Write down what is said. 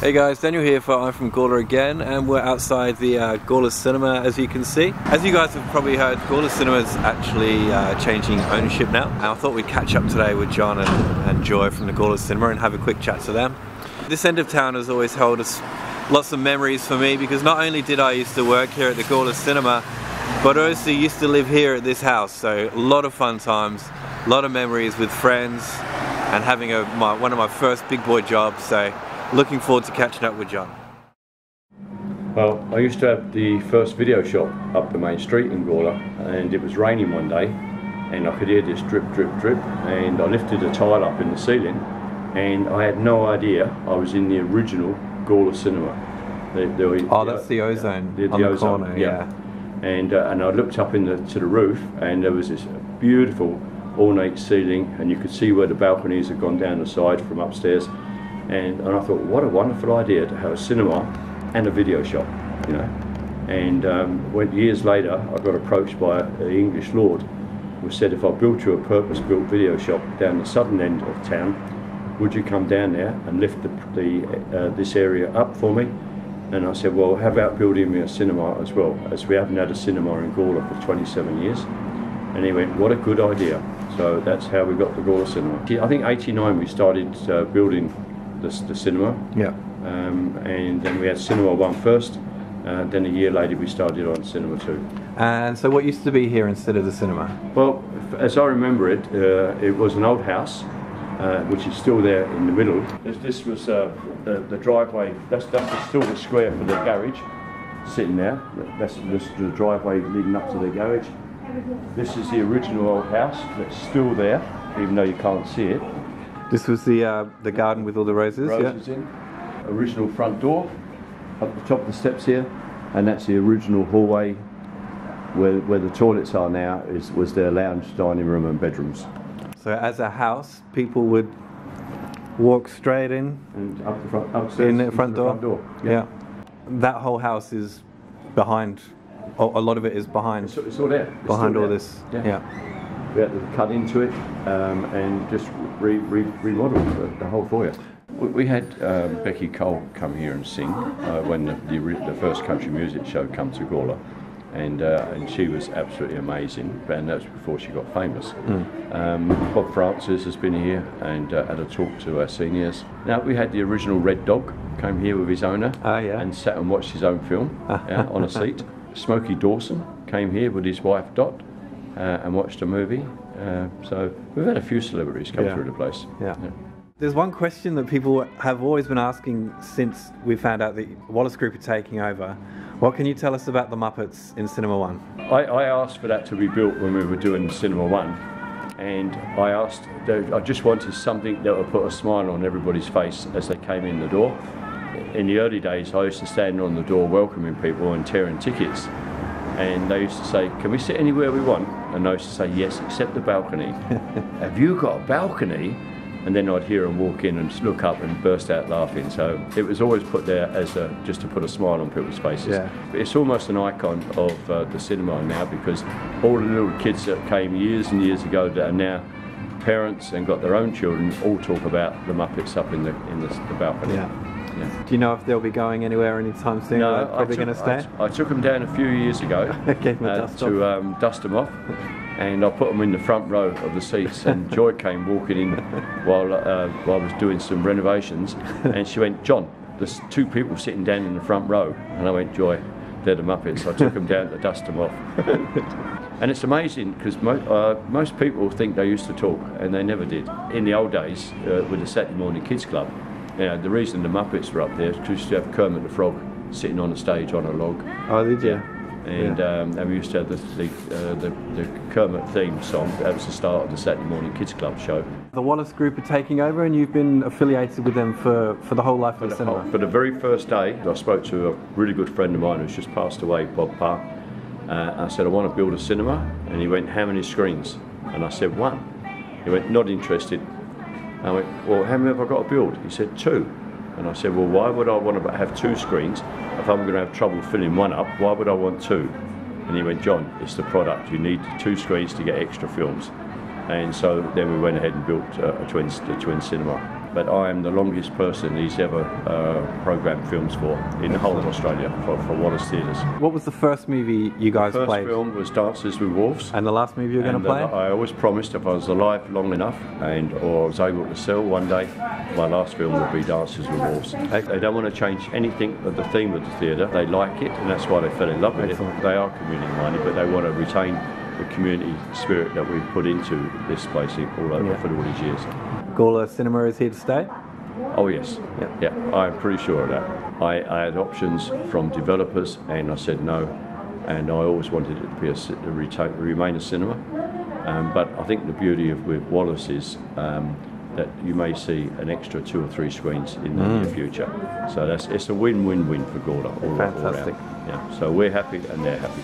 Hey guys, Daniel here for I'm from Gawler again, and we're outside the uh, Gawler Cinema as you can see. As you guys have probably heard, Gawler Cinema is actually uh, changing ownership now, and I thought we'd catch up today with John and, and Joy from the Gawler Cinema and have a quick chat to them. This end of town has always held us lots of memories for me because not only did I used to work here at the Gawler Cinema, but I also used to live here at this house, so a lot of fun times, a lot of memories with friends, and having a, my, one of my first big boy jobs, so looking forward to catching up with John. Well, I used to have the first video shop up the main street in Gawler, and it was raining one day, and I could hear this drip, drip, drip, and I lifted a tile up in the ceiling, and I had no idea I was in the original Gawler cinema. The, the, oh, that's the ozone the, the on the ozone, corner, yeah. And uh, and I looked up in the to the roof, and there was this beautiful ornate ceiling, and you could see where the balconies had gone down the side from upstairs. And, and I thought, what a wonderful idea to have a cinema and a video shop, you know. And um, when, years later, I got approached by an English lord who said, if I built you a purpose-built video shop down the southern end of town, would you come down there and lift the, the uh, this area up for me? And I said, well, how about building me a cinema as well, as we haven't had a cinema in Gawler for 27 years. And he went, what a good idea. So that's how we got the Gawler Cinema. I think 89 we started uh, building the, the cinema. Yeah. Um, and then we had Cinema 1 first. Uh, then a year later we started on Cinema 2. And so what used to be here instead of the cinema? Well, as I remember it, uh, it was an old house, uh, which is still there in the middle. This, this was uh, the, the, driveway, that's, that's still the square for the garage, sitting there. That's, that's the driveway leading up to the garage. This is the original old house that's still there, even though you can't see it. This was the uh, the garden with all the roses. Roses yeah. in. Original front door up the top of the steps here, and that's the original hallway where where the toilets are now. Is was their lounge, dining room, and bedrooms. So as a house, people would walk straight in and up the front upstairs in the front door. The front door. Yeah. yeah. That whole house is behind. a lot of it is behind. It's, it's all there. It's behind all there. this. yeah. yeah had to cut into it um, and just re, re, remodel the, the, whole foyer. We, we had um, Beccy Cole come here and sing uh, when the, the, the, first country music show came to Gawler. And, uh, and she was absolutely amazing, and that was before she got famous. Mm. Um, Bob Francis has been here and uh, had a talk to our seniors. Now we had the original Red Dog came here with his owner oh, yeah. and sat and watched his own film yeah, on a seat. Smoky Dawson came here with his wife Dot uh, and watched a movie. Uh, so we've had a few celebrities come yeah. through the place. Yeah. yeah. There's one question that people have always been asking since we found out that Wallis Group are taking over. What can you tell us about the Muppets in Cinema One? I, I asked for that to be built when we were doing Cinema One, and I asked, I just wanted something that would put a smile on everybody's face as they came in the door. In the early days, I used to stand on the door welcoming people and tearing tickets and they used to say, "Can we sit anywhere we want?" And I used to say, "Yes, except the balcony." Have you got a balcony? And then I'd hear them walk in and just look up and burst out laughing. So it was always put there as a, just to put a smile on people's faces. Yeah. It's almost an icon of uh, the cinema now because all the little kids that came years and years ago that are now parents and got their own children all talk about the Muppets up in the in the, the balcony. Yeah. Yeah. Do you know if they'll be going anywhere anytime soon? No, probably going to stay. I, I, took them down a few years ago uh, to um, dust them off, and I put them in the front row of the seats. And Joy came walking in while uh, while I was doing some renovations, and she went, "John, there's two people sitting down in the front row," and I went, "Joy." They're the Muppets. I took them down to dust them off. and it's amazing because mo uh, most people think they used to talk, and they never did. In the old days, uh, with the Saturday Morning Kids Club, yeah, the reason the Muppets were up there is because you have Kermit the Frog sitting on a stage on a log. Oh, did you? Yeah. And, yeah. um, and we used to have the the, uh, the, the Kermit theme song. That was the start of the Saturday Morning Kids Club show. The Wallis Group are taking over, and you've been affiliated with them for, for the whole life for of the, the cinema. Whole, for the very first day, I spoke to a really good friend of mine who's just passed away, Bob Parr. Uh, I said, I want to build a cinema. And he went, How many screens? And I said, One. He went, Not interested. I went, well, how many have I got to build? He said, two. And I said, well, why would I want to have two screens if I'm going to have trouble filling one up? Why would I want two? And he went, John, it's the product. You need two screens to get extra films. And so then we went ahead and built uh, a twin, the twin cinema. But I am the longest person he's ever uh, programmed films for in the whole of Australia for, for Wallis Theatres. What was the first movie you guys First played? film was Dances with Wolves. And the last movie you were going to play? uh, I always promised if I was alive long enough and or I was able to sell one day, my last film would be Dances with Wolves. They don't want to change anything of the theme of the theatre. They like it, and that's why they fell in love with Excellent. it. They are community minded, but they want to retain the community spirit that we've put into this place all over Yeah. for all these years. Gawler Cinema is here to stay. Oh yes, Yeah. yeah, I'm pretty sure of that. I, I had options from developers, and I said no, and I always wanted it to be a, to retain, remain a cinema. Um, but I think the beauty of with Wallis is um, that you may see an extra two or three screens in the Mm. near future. So that's it's a win-win-win for Gawler all, all Fantastic. round. Yeah, so we're happy and they're happy.